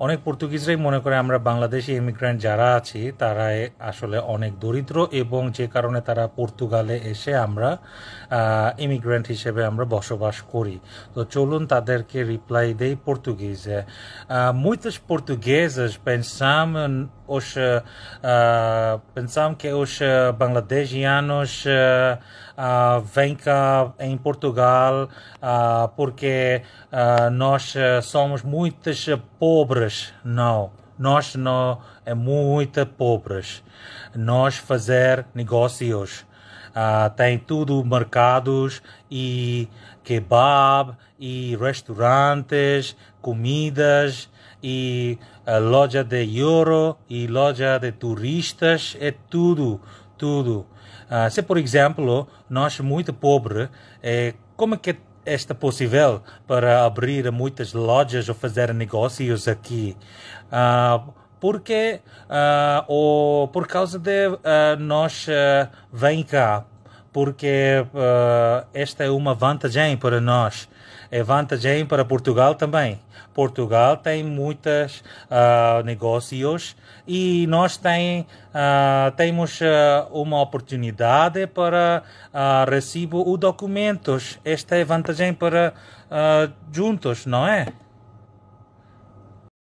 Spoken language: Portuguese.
অনেক পর্তুগিজরাই মনে করে আমরা বাংলাদেশি ইমিগ্রেন্ট যারা আছি তারা আসলে অনেক দরিদ্র এবং যে কারণে তারা পর্তুগালে এসে আমরা ইমিগ্রেন্ট হিসেবে আমরা বসবাস করি। তো চলুন তাদেরকে রিপ্লাই দেই পর্তুগিজ। মুইতস portugueses pensam os uh, pensam que os bangladesianos uh, uh, vêm cá em Portugal uh, porque uh, nós somos muitos pobres não. Nós não é muito pobres. Nós fazer negócios. Uh, tem tudo mercados e kebab e restaurantes, comidas e uh, loja de euro e loja de turistas, é tudo, tudo. Uh, se, por exemplo, nós muito pobre, é, como é que esta possível para abrir muitas lojas ou fazer negócios aqui. Uh, porque uh, ou por causa de uh, nós uh, vem cá porque esta é uma vantagem para nós é vantagem para Portugal também Portugal tem muitos negócios e nós tem, temos uma oportunidade para uh, receber os documentos. Esta é vantagem para juntos, não é?